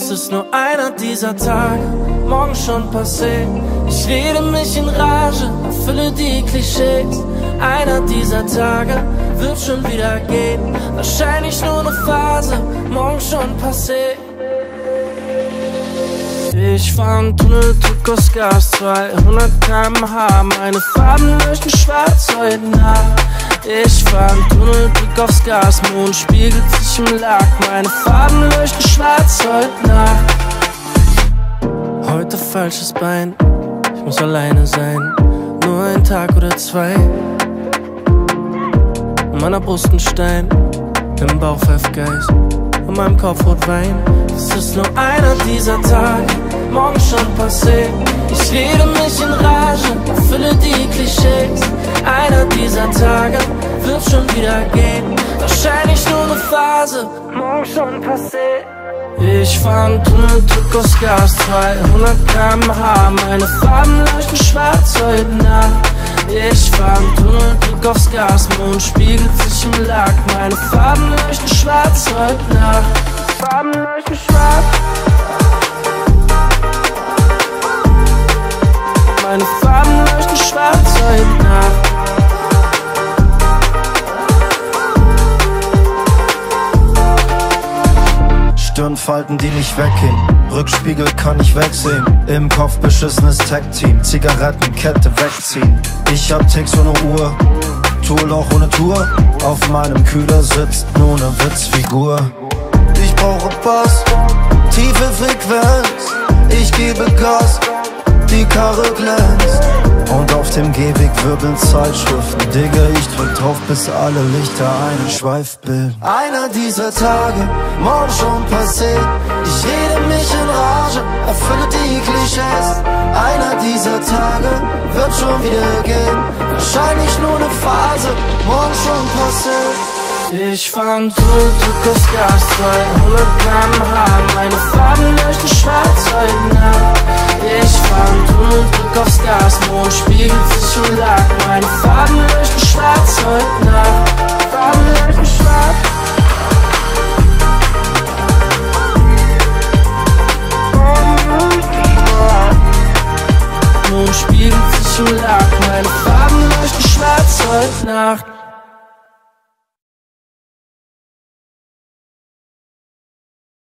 Es ist nur einer dieser Tage, morgen schon passé. Ich rede mich in Rage, erfülle die Klischees. Einer dieser Tage wird schon wieder gehen. Wahrscheinlich nur eine Phase, morgen schon passé. Ich fahr im Tunnel, drück aus Gas, 200 km/h. Meine Farben leuchten schwarz heute Nacht. Ich fahr im Tunnel, drück aufs Gas, Mond spiegelt sich im Lack. Meine Farben leuchten schwarz heute Nacht. Heute falsches Bein, ich muss alleine sein. Nur ein Tag oder zwei. In meiner Brust ein Stein, im Bauch Pfeffgeist, in meinem Kopf Rotwein. Es ist nur einer dieser Tage, morgen schon passé. Ich rede mich in Rage, erfülle die Klischees. Einer wird schon wieder gehen. Wahrscheinlich nur eine Phase, morgen schon passé. Ich fahr im Tunnel, drück aus Gas, 200 km/h. Meine Farben leuchten schwarz heute Nacht. Ich fahr im Tunnel, drück aufs Gas, Mond spiegelt sich im Lack. Meine Farben leuchten schwarz heute Nacht. Stirnfalten, die nicht weggehen. Rückspiegel kann ich wegsehen. Im Kopf beschissenes Tech-Team. Zigarettenkette wegziehen. Ich hab Ticks ohne Uhr. Tool auch ohne Tour. Auf meinem Kühler sitzt nur ne Witzfigur. Ich brauche Bass, tiefe Frequenz. Ich gebe Gas, die Karre glänzt. Auf dem Gehweg wirbeln Zeitschriften. Digga, ich drück drauf, bis alle Lichter einen Schweif bilden. Einer dieser Tage, morgen schon passé Ich rede mich in Rage, erfülle die Klischees. Einer dieser Tage wird schon wieder gehen. Wahrscheinlich nur ne Phase, morgen schon passé Ich im Tunnel, drück aufs Gas, 200 km/h Meine Farben leuchten schwarz heute Nacht Spiegel sich im Lack Meine Farben leuchten schwarz heute Nacht.